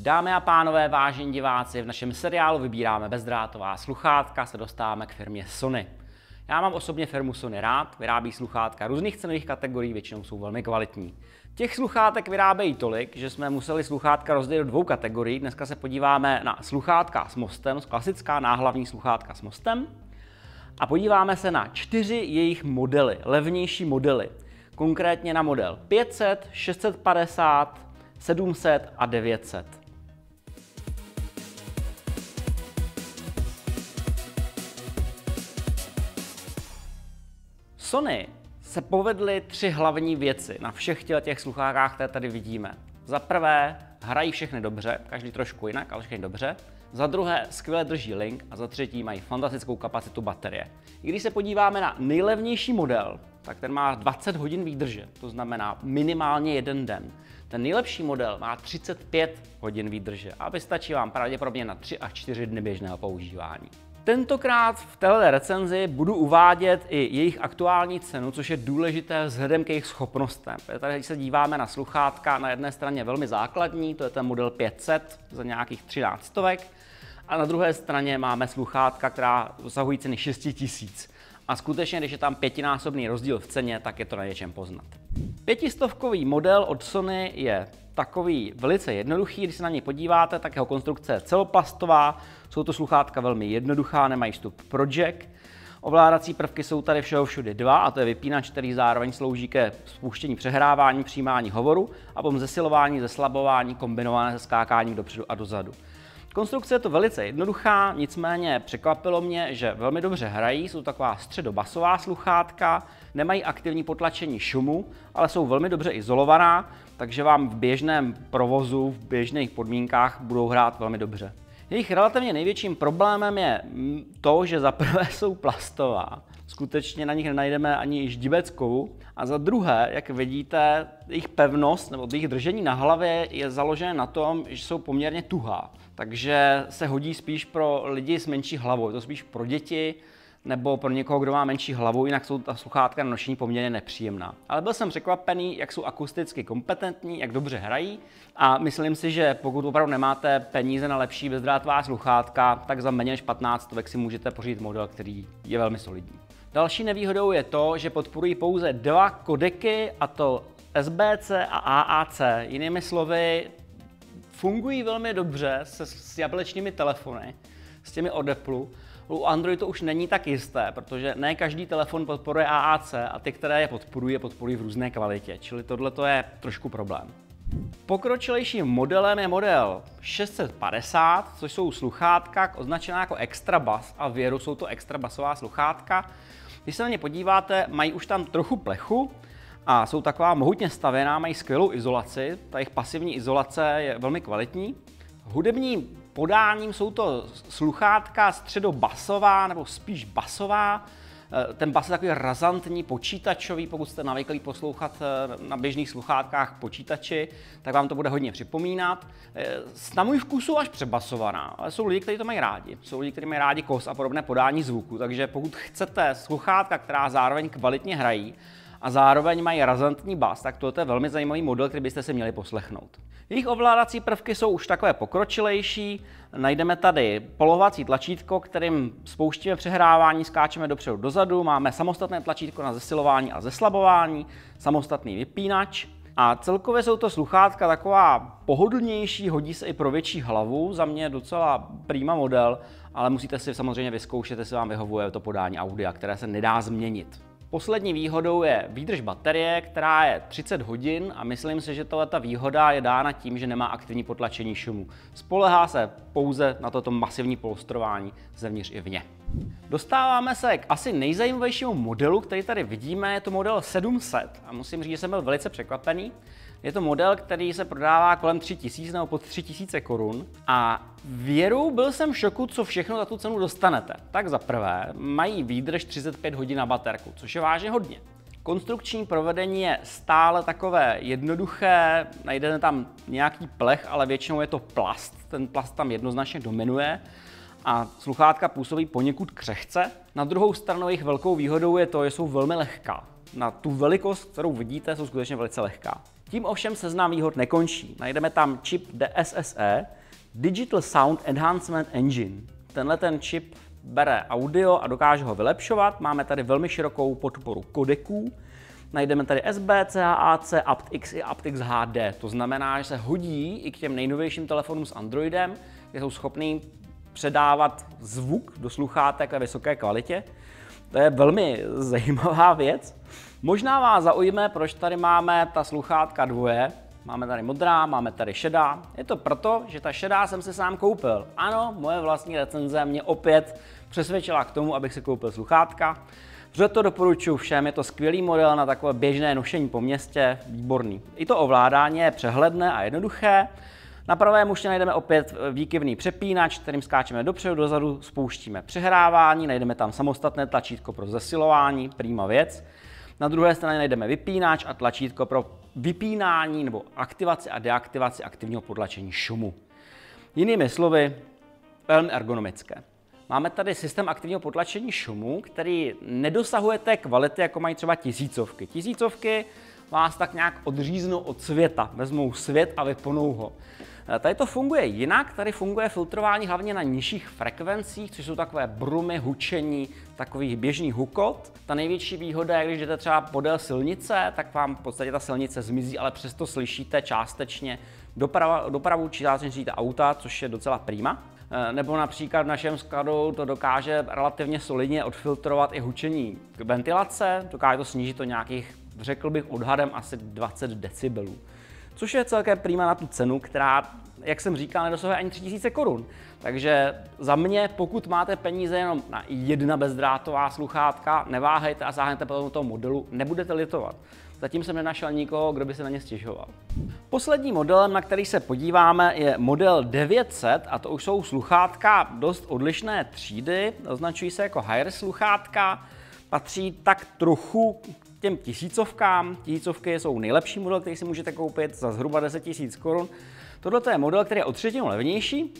Dámy a pánové, vážení diváci, v našem seriálu Vybíráme bezdrátová sluchátka se dostáváme k firmě Sony. Já mám osobně firmu Sony rád, vyrábí sluchátka různých cenových kategorií, většinou jsou velmi kvalitní. Těch sluchátek vyrábějí tolik, že jsme museli sluchátka rozdělit do dvou kategorií. Dneska se podíváme na sluchátka s mostem, klasická náhlavní sluchátka s mostem. A podíváme se na čtyři jejich modely, levnější modely. Konkrétně na model 500, 650, 700 a 900. Sony se povedly tři hlavní věci na všech těch sluchátkách, které tady vidíme. Za prvé, hrají všechny dobře, každý trošku jinak, ale všechny dobře. Za druhé, skvěle drží link a za třetí mají fantastickou kapacitu baterie. I když se podíváme na nejlevnější model, tak ten má 20 hodin výdrže, to znamená minimálně jeden den. Ten nejlepší model má 35 hodin výdrže a vystačí vám pravděpodobně na 3 až 4 dny běžného používání. Tentokrát v této recenzi budu uvádět i jejich aktuální cenu, což je důležité vzhledem k jejich schopnostem. Tady když se díváme na sluchátka, na jedné straně velmi základní, to je ten model 500 za nějakých 13 stovek, a na druhé straně máme sluchátka, která dosahují ceny 6000. A skutečně, když je tam pětinásobný rozdíl v ceně, tak je to na něčem poznat. Pětistovkový model od Sony je takový velice jednoduchý, když se na něj podíváte, tak jeho konstrukce je celoplastová, jsou to sluchátka velmi jednoduchá, nemají vstup pro jack. Ovládací prvky jsou tady všeho všude dva, a to je vypínač, který zároveň slouží ke spuštění přehrávání, přijímání hovoru a potom zesilování, zeslabování kombinované se skákáním dopředu a dozadu. Konstrukce je to velice jednoduchá, nicméně překvapilo mě, že velmi dobře hrají, jsou taková středobasová sluchátka, nemají aktivní potlačení šumu, ale jsou velmi dobře izolovaná, takže vám v běžném provozu, v běžných podmínkách budou hrát velmi dobře. Jejich relativně největším problémem je to, že za prvé jsou plastová. Skutečně na nich nenajdeme ani ždibeckou. A za druhé, jak vidíte, jejich pevnost nebo jejich držení na hlavě je založené na tom, že jsou poměrně tuhá. Takže se hodí spíš pro lidi s menší hlavou. Je to spíš pro děti, nebo pro někoho, kdo má menší hlavu, jinak jsou ta sluchátka na nošení poměrně nepříjemná. Ale byl jsem překvapený, jak jsou akusticky kompetentní, jak dobře hrají a myslím si, že pokud opravdu nemáte peníze na lepší bezdrátová sluchátka, tak za méně než 15 stovek si můžete pořídit model, který je velmi solidní. Další nevýhodou je to, že podporují pouze dva kodeky, a to SBC a AAC. Jinými slovy, fungují velmi dobře se s jablečnými telefony, s těmi od Apple, u Androidu to už není tak jisté, protože ne každý telefon podporuje AAC a ty, které je podporuje, podporují v různé kvalitě, čili tohle je trošku problém. Pokročilejším modelem je model 650, což jsou sluchátka označená jako extra bass a věru jsou to extra basová sluchátka. Když se na ně podíváte, mají už tam trochu plechu a jsou taková mohutně stavěná, mají skvělou izolaci, ta jejich pasivní izolace je velmi kvalitní. Hudební podáním jsou to sluchátka středobasová nebo spíš basová. Eh, ten bas je takový razantní, počítačový, pokud jste navyklí poslouchat eh, na běžných sluchátkách počítači, tak vám to bude hodně připomínat. Eh, na můj vkus jsou až přebasovaná, ale jsou lidi, kteří to mají rádi. Jsou lidi, kteří mají rádi kos a podobné podání zvuku, takže pokud chcete sluchátka, která zároveň kvalitně hrají, a zároveň mají razantní bas, tak to je velmi zajímavý model, který byste si měli poslechnout. Jejich ovládací prvky jsou už takové pokročilejší. Najdeme tady polovací tlačítko, kterým spouštíme přehrávání, skáčeme dopředu dozadu. Máme samostatné tlačítko na zesilování a zeslabování, samostatný vypínač. A celkově jsou to sluchátka taková pohodlnější, hodí se i pro větší hlavu. Za mě docela prýma model, ale musíte si samozřejmě vyzkoušet, jestli vám vyhovuje to podání audia, které se nedá změnit. Poslední výhodou je výdrž baterie, která je 30 hodin a myslím si, že tato výhoda je dána tím, že nemá aktivní potlačení šumu. Spolehá se pouze na toto masivní polstrování zevnitř i vně. Dostáváme se k asi nejzajímavějšímu modelu, který tady vidíme, je to model 700 a musím říct, že jsem byl velice překvapený. Je to model, který se prodává kolem 3000 nebo pod 3000 korun a věru byl jsem v šoku, co všechno za tu cenu dostanete. Tak za prvé, mají výdrž 35 hodin na baterku, což je vážně hodně. Konstrukční provedení je stále takové jednoduché, najdete tam nějaký plech, ale většinou je to plast. Ten plast tam jednoznačně dominuje a sluchátka působí poněkud křehce. Na druhou stranu jejich velkou výhodou je to, že jsou velmi lehká. Na tu velikost, kterou vidíte, jsou skutečně velice lehká. Tím ovšem seznam výhod nekončí. Najdeme tam čip DSSE, Digital Sound Enhancement Engine. Tenhle ten čip bere audio a dokáže ho vylepšovat. Máme tady velmi širokou podporu kodeků. Najdeme tady SBC, AAC, aptX i aptX HD. To znamená, že se hodí i k těm nejnovějším telefonům s Androidem, kde jsou schopný předávat zvuk do sluchátek ve vysoké kvalitě. To je velmi zajímavá věc. Možná vás zaujme, proč tady máme ta sluchátka dvoje. Máme tady modrá, máme tady šedá. Je to proto, že ta šedá jsem si sám koupil. Ano, moje vlastní recenze mě opět přesvědčila k tomu, abych si koupil sluchátka. Vřele to doporučuji všem, je to skvělý model na takové běžné nošení po městě, výborný. I to ovládání je přehledné a jednoduché. Na pravém muště najdeme opět výkyvný přepínač, kterým skáčeme dopředu, dozadu, spouštíme přehrávání, najdeme tam samostatné tlačítko pro zesilování, prýma věc. Na druhé straně najdeme vypínač a tlačítko pro vypínání nebo aktivaci a deaktivaci aktivního podlačení šumu. Jinými slovy, velmi ergonomické. Máme tady systém aktivního potlačení šumu, který nedosahuje té kvality, jako mají třeba tisícovky. Tisícovky vás tak nějak odříznou od světa, vezmou svět a vyponou ho. Tady to funguje jinak, tady funguje filtrování hlavně na nižších frekvencích, což jsou takové brumy, hučení, takový běžný hukot. Ta největší výhoda je, když jdete třeba podél silnice, tak vám v podstatě ta silnice zmizí, ale přesto slyšíte částečně doprava, dopravu či částečně auta, což je docela prýma. Eh, nebo například v našem skladu to dokáže relativně solidně odfiltrovat i hučení ventilace, dokáže to snížit to nějakých, řekl bych odhadem asi 20 decibelů což je celkem prýma na tu cenu, která, jak jsem říkal, nedosahuje ani 3000 korun. Takže za mě, pokud máte peníze jenom na jedna bezdrátová sluchátka, neváhejte a sáhnete po toho modelu, nebudete litovat. Zatím jsem nenašel nikoho, kdo by se na ně stěžoval. Posledním modelem, na který se podíváme, je model 900 a to už jsou sluchátka dost odlišné třídy, označují se jako higher sluchátka, patří tak trochu těm tisícovkám. Tisícovky jsou nejlepší model, který si můžete koupit za zhruba 10 000 korun. Tohle je model, který je o třetinu levnější,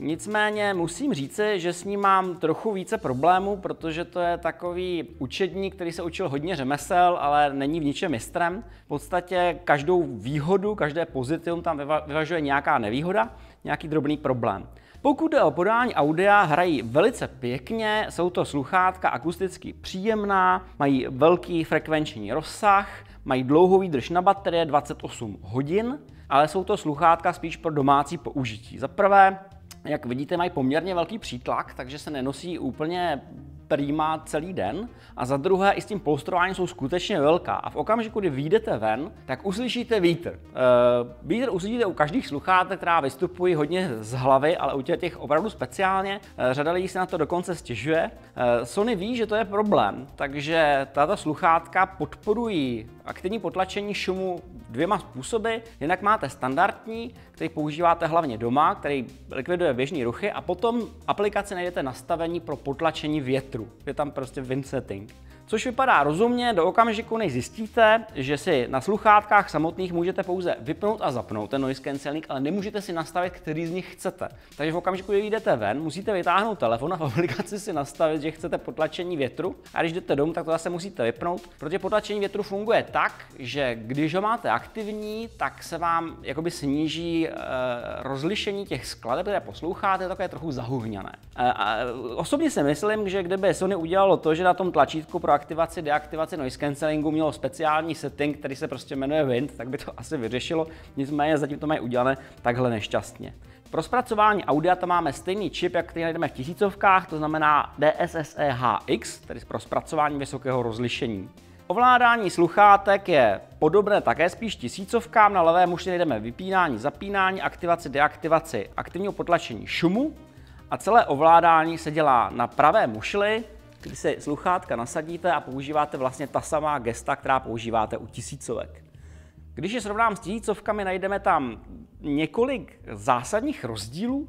Nicméně musím říci, že s ním mám trochu více problémů, protože to je takový učedník, který se učil hodně řemesel, ale není v ničem mistrem. V podstatě každou výhodu, každé pozitivum tam vyvažuje nějaká nevýhoda, nějaký drobný problém. Pokud jde o podání audia, hrají velice pěkně, jsou to sluchátka akusticky příjemná, mají velký frekvenční rozsah, mají dlouhou výdrž na baterie 28 hodin, ale jsou to sluchátka spíš pro domácí použití. Za prvé, jak vidíte, mají poměrně velký přítlak, takže se nenosí úplně prýma celý den a za druhé i s tím polstrováním jsou skutečně velká a v okamžiku, kdy vyjdete ven, tak uslyšíte vítr. Uh, vítr uslyšíte u každých sluchátek, která vystupují hodně z hlavy, ale u těch opravdu speciálně. Uh, řada lidí se na to dokonce stěžuje. Uh, Sony ví, že to je problém, takže tato sluchátka podporují aktivní potlačení šumu dvěma způsoby. Jinak máte standardní, který používáte hlavně doma, který likviduje běžné ruchy a potom aplikaci najdete nastavení pro potlačení větru. Je tam prostě wind setting. Což vypadá rozumně do okamžiku, než zjistíte, že si na sluchátkách samotných můžete pouze vypnout a zapnout ten noise cancelling, ale nemůžete si nastavit, který z nich chcete. Takže v okamžiku, kdy jdete ven, musíte vytáhnout telefon a v aplikaci si nastavit, že chcete potlačení větru. A když jdete domů, tak to zase musíte vypnout, protože potlačení větru funguje tak, že když ho máte aktivní, tak se vám jakoby sníží e, rozlišení těch skladeb, které posloucháte, je takové trochu zahuhňané. E, a osobně si myslím, že kdyby Sony udělalo to, že na tom tlačítku pro aktivaci, deaktivaci noise cancellingu mělo speciální setting, který se prostě jmenuje Wind, tak by to asi vyřešilo. Nicméně zatím to mají udělané takhle nešťastně. Pro zpracování audia tam máme stejný čip, jak který najdeme v tisícovkách, to znamená DSSE HX, tedy pro zpracování vysokého rozlišení. Ovládání sluchátek je podobné také spíš tisícovkám. Na levé mušli najdeme vypínání, zapínání, aktivaci, deaktivaci aktivního potlačení šumu a celé ovládání se dělá na pravé mušli, kdy si sluchátka nasadíte a používáte vlastně ta samá gesta, která používáte u tisícovek. Když je srovnám s tisícovkami, najdeme tam několik zásadních rozdílů.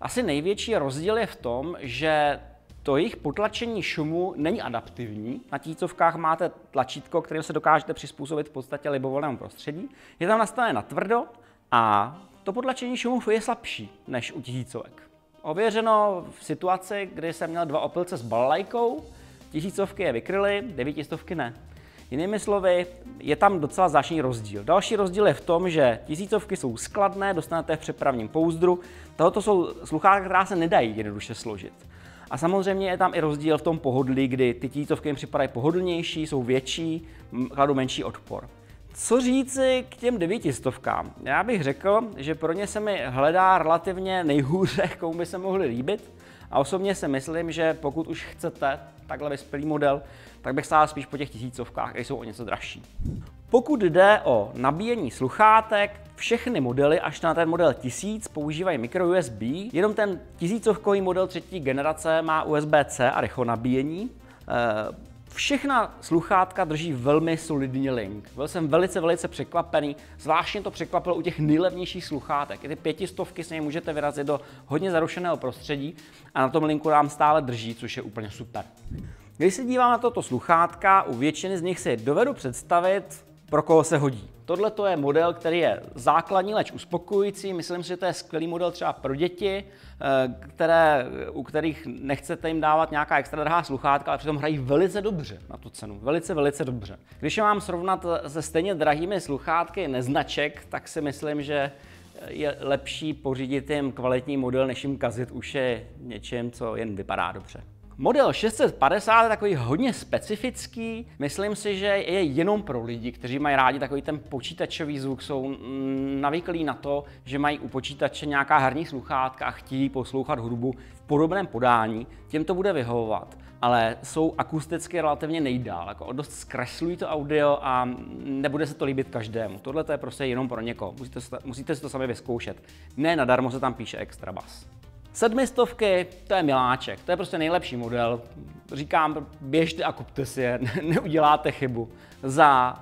Asi největší rozdíl je v tom, že to jejich potlačení šumu není adaptivní. Na tisícovkách máte tlačítko, které se dokážete přizpůsobit v podstatě libovolnému prostředí. Je tam nastavené na tvrdo a to potlačení šumu je slabší než u tisícovek. Ověřeno v situaci, kdy jsem měl dva opilce s balalajkou, tisícovky je vykryly, devítistovky ne. Jinými slovy, je tam docela zásadní rozdíl. Další rozdíl je v tom, že tisícovky jsou skladné, dostanete v přepravním pouzdru. Tohoto jsou sluchátka, která se nedají jednoduše složit. A samozřejmě je tam i rozdíl v tom pohodlí, kdy ty tisícovky jim připadají pohodlnější, jsou větší, kladou menší odpor. Co říci k těm devítistovkám? Já bych řekl, že pro ně se mi hledá relativně nejhůře, komu by se mohli líbit. A osobně si myslím, že pokud už chcete takhle vyspělý model, tak bych stál spíš po těch tisícovkách, které jsou o něco dražší. Pokud jde o nabíjení sluchátek, všechny modely až na ten model 1000 používají micro USB, jenom ten tisícovkový model třetí generace má USB-C a rychlo nabíjení. Všechna sluchátka drží velmi solidní link. Byl jsem velice, velice překvapený. Zvláštně to překvapilo u těch nejlevnějších sluchátek. I ty pětistovky s něj můžete vyrazit do hodně zarušeného prostředí a na tom linku nám stále drží, což je úplně super. Když se dívám na toto sluchátka, u většiny z nich si dovedu představit, pro koho se hodí. Tohle to je model, který je základní, leč uspokojující. Myslím si, že to je skvělý model třeba pro děti, eh, které, u kterých nechcete jim dávat nějaká extra drahá sluchátka, ale přitom hrají velice dobře na tu cenu. Velice, velice dobře. Když je mám srovnat se stejně drahými sluchátky neznaček, tak si myslím, že je lepší pořídit jim kvalitní model, než jim kazit uše něčím, co jen vypadá dobře. Model 650 je takový hodně specifický. Myslím si, že je jenom pro lidi, kteří mají rádi takový ten počítačový zvuk, jsou navyklí na to, že mají u počítače nějaká herní sluchátka a chtějí poslouchat hudbu v podobném podání. Těm to bude vyhovovat, ale jsou akusticky relativně nejdál. Jako dost zkreslují to audio a nebude se to líbit každému. Tohle to je prostě jenom pro někoho. Musíte, musíte si to sami vyzkoušet. Ne nadarmo se tam píše extra bas. Sedmistovky, to je miláček, to je prostě nejlepší model. Říkám, běžte a kupte si je, neuděláte chybu. Za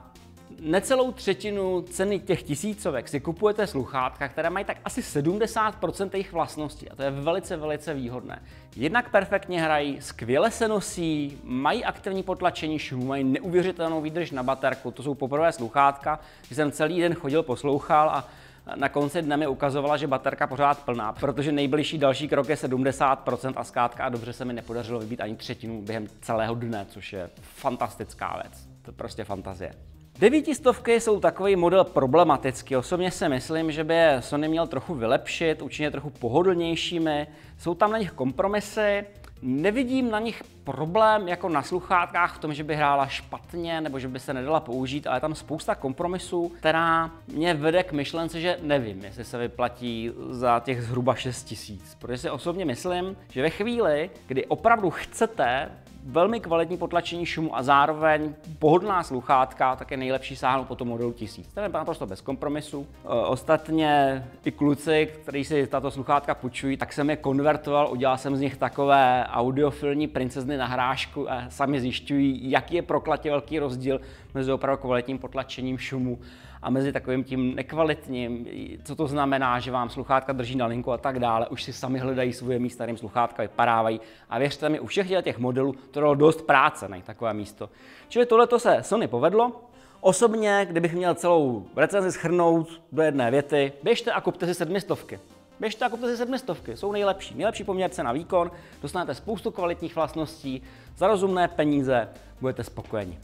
necelou třetinu ceny těch tisícovek si kupujete sluchátka, které mají tak asi 70% jejich vlastností a to je velice, velice výhodné. Jednak perfektně hrají, skvěle se nosí, mají aktivní potlačení šumu, mají neuvěřitelnou výdrž na baterku, to jsou poprvé sluchátka, když jsem celý den chodil, poslouchal a na konci dne mi ukazovala, že baterka pořád plná, protože nejbližší další krok je 70% a zkrátka a dobře se mi nepodařilo vybít ani třetinu během celého dne, což je fantastická věc. To je prostě fantazie. Devítistovky jsou takový model problematický. Osobně si myslím, že by Sony měl trochu vylepšit, učinit trochu pohodlnějšími. Jsou tam na nich kompromisy, Nevidím na nich problém jako na sluchátkách v tom, že by hrála špatně nebo že by se nedala použít, ale je tam spousta kompromisů, která mě vede k myšlence, že nevím, jestli se vyplatí za těch zhruba 6 tisíc. Protože si osobně myslím, že ve chvíli, kdy opravdu chcete velmi kvalitní potlačení šumu a zároveň pohodlná sluchátka, tak je nejlepší sáhnout po tom modelu 1000. Ten je naprosto bez kompromisu. E, ostatně i kluci, kteří si tato sluchátka půjčují, tak jsem je konvertoval, udělal jsem z nich takové audiofilní princezny na hrášku a sami zjišťují, jaký je proklatě velký rozdíl mezi opravdu kvalitním potlačením šumu a mezi takovým tím nekvalitním, co to znamená, že vám sluchátka drží na linku a tak dále, už si sami hledají svoje místa, kterým sluchátka vypadávají. A věřte mi, u všech těch modelů to dalo dost práce na takové místo. Čili tohle se Sony povedlo. Osobně, kdybych měl celou recenzi schrnout do jedné věty, běžte a kupte si sedmistovky. Běžte a kupte si sedmistovky, jsou nejlepší. Nejlepší poměr cena výkon, dostanete spoustu kvalitních vlastností, za rozumné peníze budete spokojeni.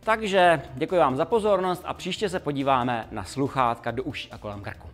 Takže děkuji vám za pozornost a příště se podíváme na sluchátka do uší a kolem krku.